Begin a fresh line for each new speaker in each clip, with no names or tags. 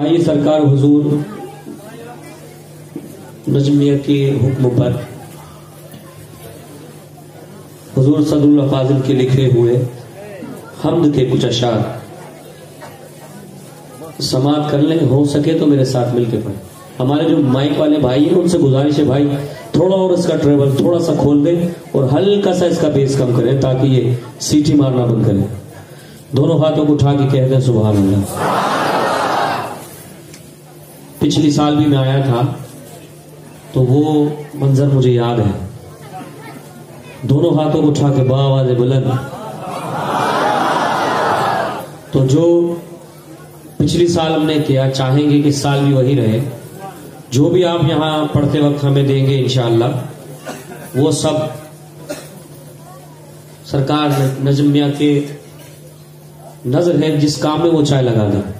آئیے سرکار حضور نجمیہ کے حکم پر حضور صد اللہ فاضل کے لکھے ہوئے حمد کے کچھ اشعار۔ سماعت کر لیں، ہو سکے تو میرے ساتھ مل کے پڑھیں۔ ہمارے جو مائک والے بھائی ہیں، ان سے گزارش ہے بھائی، تھوڑا اور اس کا ٹریول تھوڑا سا کھول دیں اور ہلکا سا اس کا بیس کم کریں تاکہ یہ سیٹی مارنا بند کریں۔ دونوں ہاتھوں کو اٹھا کے کہہ دیں، سبحان اللہ۔ پچھلی سال بھی میں آیا تھا، تو وہ منظر مجھے یاد ہے۔ دونوں ہاتھوں کو اٹھا کے با آواز بلند۔ تو جو پچھلی سال ہم نے کیا، چاہیں گے کہ اس سال بھی وہی رہے۔ جو بھی آپ یہاں پڑھتے وقت ہمیں دیں گے انشاءاللہ، وہ سب سرکار نجمیہ کے نظر ہے، جس کام میں وہ چائے لگا دیں۔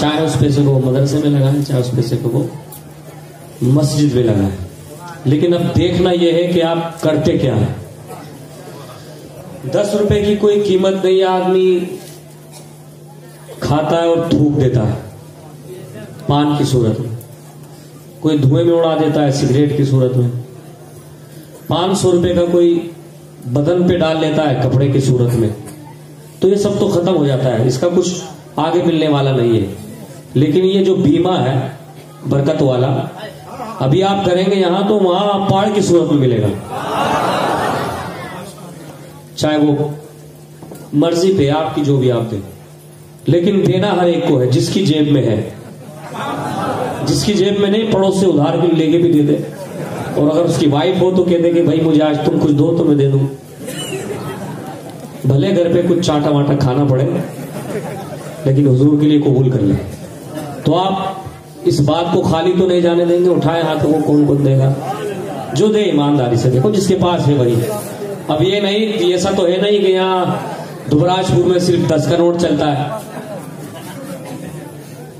چاہے اس پیسے کو مدرسے میں لگائیں، چاہے اس پیسے کو وہ مسجد میں لگائیں۔ لیکن اب دیکھنا یہ ہے کہ آپ کرتے کیا ہیں۔ دس روپے کی کوئی قیمت نہیں، آدمی کھاتا ہے اور تھوک دیتا ہے۔ پان کی صورت میں۔ کوئی دھوئے میں اڑا دیتا ہے، سگریٹ کی صورت میں۔ پانچ سو روپے کا کوئی بدن پہ ڈال لیتا ہے، کپڑے کی صورت میں۔ تو یہ سب تو ختم ہو جاتا ہے۔ اس کا کچھ آگے ملنے والا نہیں ہے۔ لیکن یہ جو بیمہ ہے، برکت والا، ابھی آپ کریں گے یہاں تو وہاں پاڑ کی صورت میں ملے گا۔ چاہے وہ مرضی پہ آپ کی جو بھی آپ دیں۔ لیکن دینا ہر ایک کو ہے، جس کی جیب میں ہے۔ جس کی جیب میں نہیں، پڑوس سے ادھار بھی لے کے بھی دے دے۔ اور اگر اس کی وائف ہو تو کہہ دے کہ بھائی، مجھے آج تم کچھ دو تو میں دے دوں۔ بھلے گھر پہ کچھ چاٹا واٹا کھانا پڑے، لیکن حضور کے لیے قبول کر لیں تو آپ اس بات کو خالی تو نہیں جانے دیں گے، اٹھائے ہاتھوں کو کون کون دے گا؟ جو دے ایمانداری سے۔ دیکھو، جس کے پاس ہے وہی اب یہ نہیں ایسا تو ہے نہیں کہ یہاں دبراج پور میں صرف دس کا نوٹ چلتا ہے۔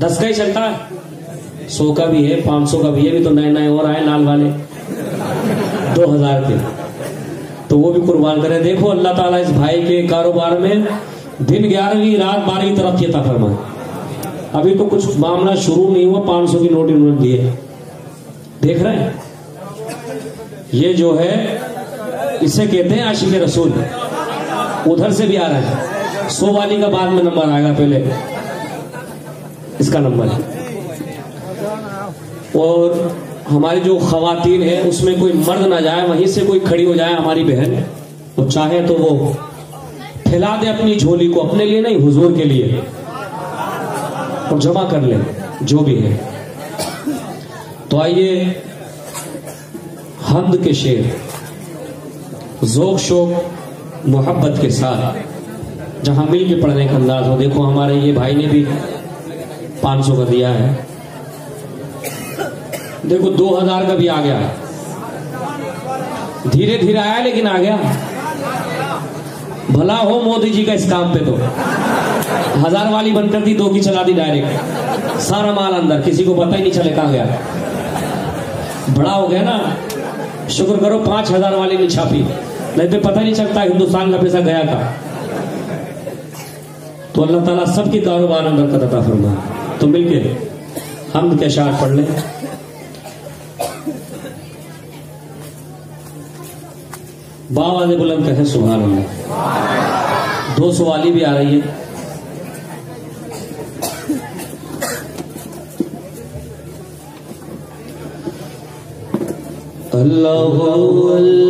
دس کا ہی چلتا ہے۔ سو کا بھی ہے، پانچ سو کا بھی ہے بھی تو نئے نئے اور آئے لال والے۔ دو ہزار کے۔ تو وہ بھی قربان کرے دیکھو، اللہ تعالیٰ اس بھائی کے کاروبار میں دن گیارہویں رات بارہویں طرف کی فرمائے۔ ابھی تو کچھ معاملہ شروع نہیں ہوا، پانچ سو کی نوٹ انہوں نے دیے۔ دیکھ رہے ہیں؟ یہ جو ہے، اسے کہتے ہیں عاشق رسول۔ ادھر سے بھی آ رہا ہے۔ سو والی کا بعد میں نمبر آئے گا پہلے۔ اس کا نمبر اور ہماری جو خواتین ہیں، اس میں کوئی مرد نہ جائے، وہیں سے کوئی کھڑی ہو جائے ہماری بہن۔ وہ چاہے تو وہ پھیلا دے اپنی جھولی کو اپنے لیے نہیں، حضور کے لیے۔ اور جمع کر لے جو بھی ہے۔ تو آئیے حمد کے شیر ذوق، شوق، محبت کے ساتھ۔ جہاں مل کے پڑھنے کا انداز ہو، دیکھو ہمارے یہ بھائی نے بھی پانچ سو کا دیا ہے۔ دیکھو، دو ہزار کا بھی آ گیا۔ دھیرے دھیرے آیا لیکن آ گیا۔ بھلا ہو مودی جی کا اس کام پہ تو۔ ہزار والی بند کر دی، دو کی چلا دی ڈائریکٹ سارا مال اندر، کسی کو پتہ ہی نہیں چلے کہاں گیا۔ بڑا ہو گیا نا۔ شکر کرو، پانچ ہزار والی نہیں چھاپی۔ نہیں تو پتہ نہیں چلتا، ہندوستان کا پیسہ گیا تھا تو اللہ تعالیٰ سب کی کاروبار اندر کا عطا فرما۔ تو مل کے ہم کے اشعار پڑھ لیں۔ باواز بلند کہتے سبحان اللہ۔ دو سو والی بھی آ رہی ہے اللہ اللہ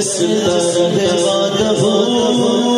تسبح بعده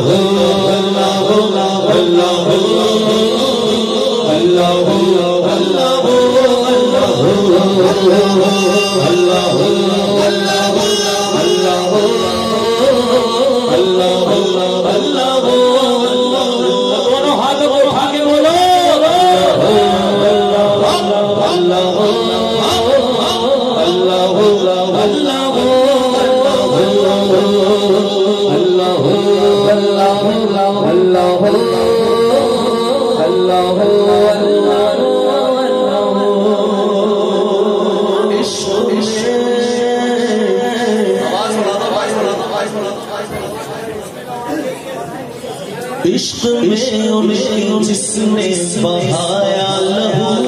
Oh.
عشق میں انہیں جس نے بہایا لہو